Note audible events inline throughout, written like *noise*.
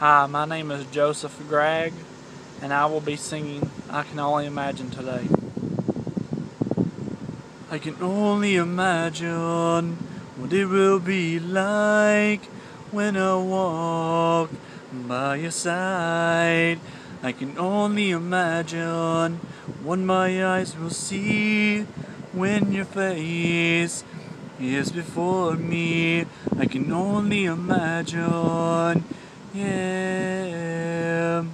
Hi, my name is Joseph Gregg, and I will be singing I Can Only Imagine today. I can only imagine what it will be like when I walk by your side. I can only imagine what my eyes will see when your face is before me. I can only imagine, yeah.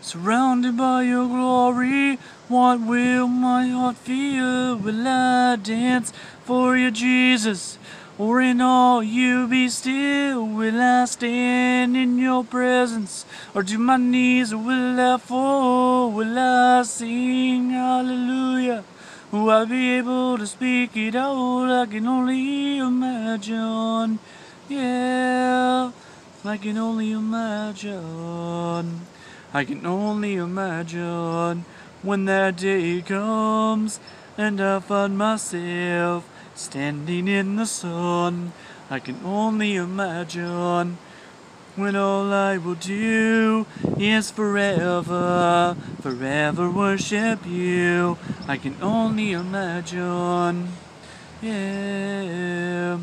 Surrounded by your glory, what will my heart feel? Will I dance for you, Jesus? Or in all you be still? Will I stand in your presence? Or to my knees will I fall? Will I sing hallelujah? Will I be able to speak it out? I can only imagine. Yeah, I can only imagine. I can only imagine when that day comes and I find myself standing in the sun. I can only imagine when all I will do is forever, forever worship you. I can only imagine, yeah.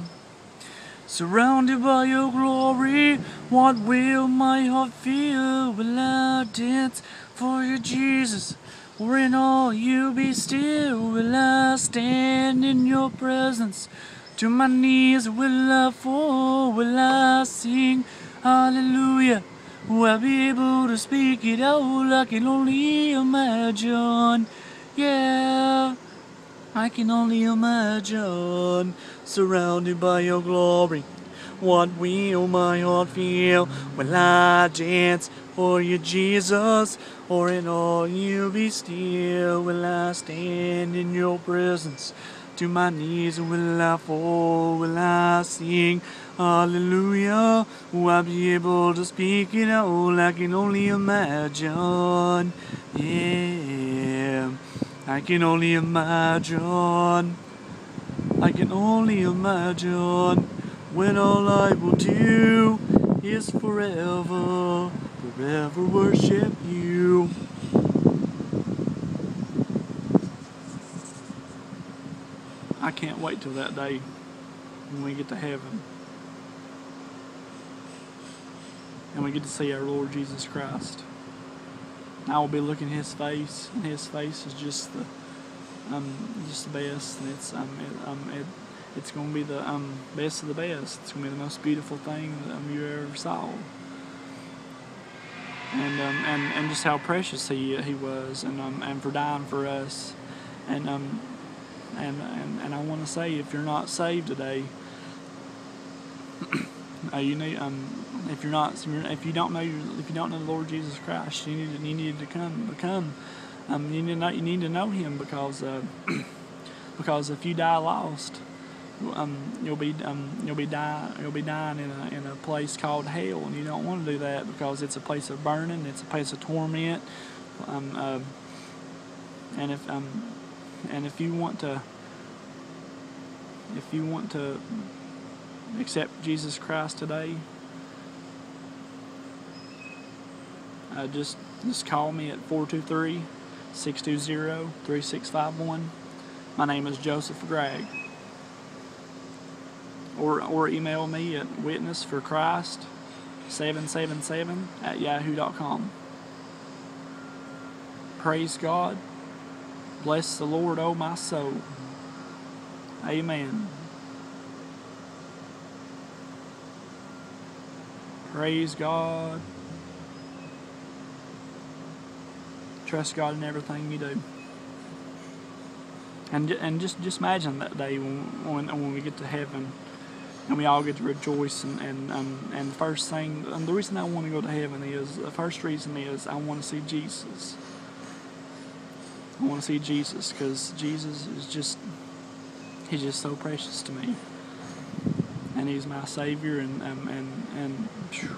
Surrounded by your glory, what will my heart feel? Will I dance for you, Jesus? Or in all you be still? Will I stand in your presence? To my knees will I fall? Will I sing hallelujah? Will I be able to speak it out? I can only imagine. Yeah. I can only imagine, surrounded by your glory. What will my heart feel? Will I dance for you, Jesus? Or in all you be still? Will I stand in your presence? To my knees will I fall? Will I sing hallelujah? Will I be able to speak it out? I can only imagine. Yeah. I can only imagine. I can only imagine when all I will do is forever, forever worship you. I can't wait till that day when we get to heaven and we get to see our Lord Jesus Christ. I will be looking his face, and his face is just the um just the best. And it's um it, um it, it's gonna be the um best of the best. It's gonna be the most beautiful thing that um, you ever saw. And um and, and just how precious he he was, and um and for dying for us, and um and and, and I want to say if you're not saved today, *coughs* uh, you need um if you're not if you don't know if you don't know the Lord Jesus Christ, you need to, you need to come become um, you need to know, you need to know Him because uh, *clears throat* because if you die lost, um, you'll be um, you'll be die you'll be dying in a in a place called hell, and you don't want to do that because it's a place of burning, it's a place of torment, um, uh, and if um, and if you want to if you want to accept Jesus Christ today, uh, just just call me at 423-620-3651. My name is Joseph Gregg. Or, or email me at witnessforchrist777 at yahoo.com. Praise God. Bless the Lord, O oh my soul. Amen. Praise God. Trust God in everything you do. And, and just, just imagine that day when, when, we get to heaven and we all get to rejoice and and and the first thing and the reason I want to go to heaven is the first reason is I want to see Jesus. I want to see Jesus because Jesus is just he's just so precious to me, and he's my savior and and and. Phew,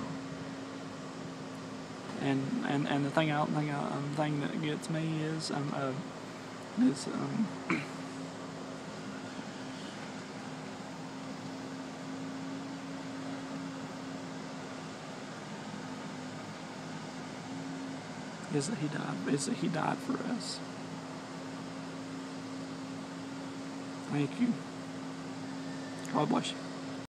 and and and the thing I thing I, um, thing that gets me is um uh, is um. is that he died is that he died for us. Thank you. God bless you.